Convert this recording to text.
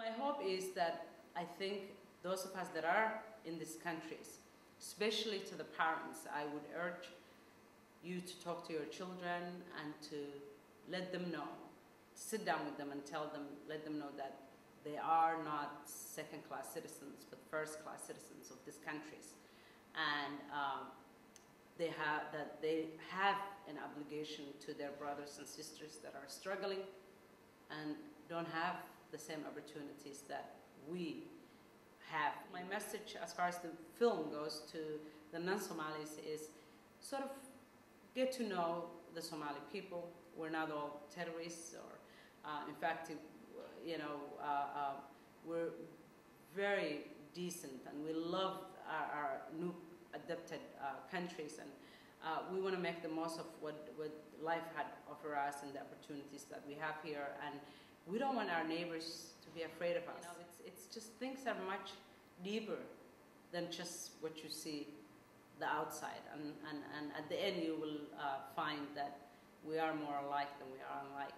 My hope is that I think those of us that are in these countries, especially to the parents, I would urge you to talk to your children and to let them know, sit down with them and tell them, let them know that they are not second-class citizens, but first-class citizens of these countries. And um, they have, that they have an obligation to their brothers and sisters that are struggling and don't have the same opportunities that we have. My message as far as the film goes to the non-Somalis is sort of get to know the Somali people. We're not all terrorists or, uh, in fact, you know, uh, uh, we're very decent and we love our, our new adapted uh, countries and uh, we want to make the most of what, what life had offered us and the opportunities that we have here and we don't want our neighbors to be afraid of us. You know, it's, it's just things are much deeper than just what you see the outside and, and, and at the end you will uh, find that we are more alike than we are unlike